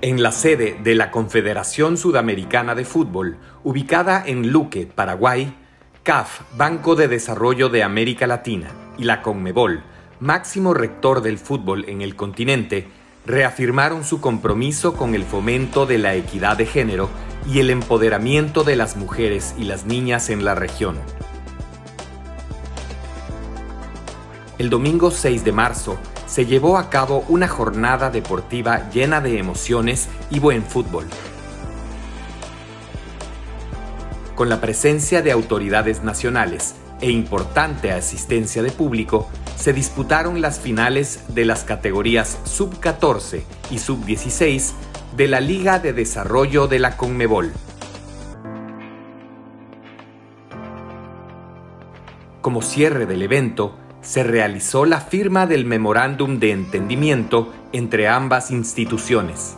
En la sede de la Confederación Sudamericana de Fútbol, ubicada en Luque, Paraguay, CAF, Banco de Desarrollo de América Latina, y la CONMEBOL, máximo rector del fútbol en el continente, reafirmaron su compromiso con el fomento de la equidad de género y el empoderamiento de las mujeres y las niñas en la región. El domingo 6 de marzo, se llevó a cabo una jornada deportiva llena de emociones y buen fútbol. Con la presencia de autoridades nacionales e importante asistencia de público, se disputaron las finales de las categorías sub-14 y sub-16 de la Liga de Desarrollo de la Conmebol. Como cierre del evento, se realizó la firma del memorándum de entendimiento entre ambas instituciones.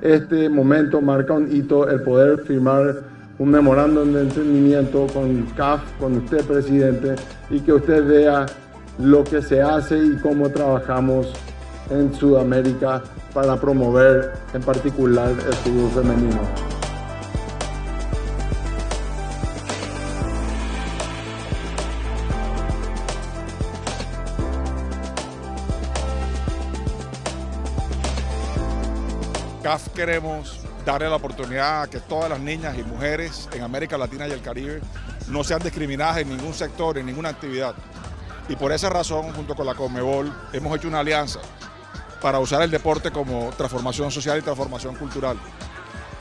Este momento marca un hito el poder firmar un memorándum de entendimiento con CAF, con usted presidente, y que usted vea lo que se hace y cómo trabajamos en Sudamérica para promover en particular el fútbol femenino. CAF queremos darle la oportunidad a que todas las niñas y mujeres en América Latina y el Caribe no sean discriminadas en ningún sector, en ninguna actividad. Y por esa razón, junto con la Conmebol, hemos hecho una alianza para usar el deporte como transformación social y transformación cultural.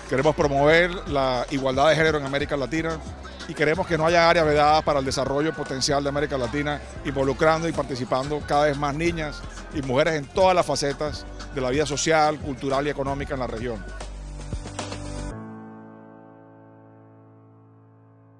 Queremos promover la igualdad de género en América Latina y queremos que no haya áreas vedadas para el desarrollo potencial de América Latina, involucrando y participando cada vez más niñas y mujeres en todas las facetas de la vida social, cultural y económica en la región.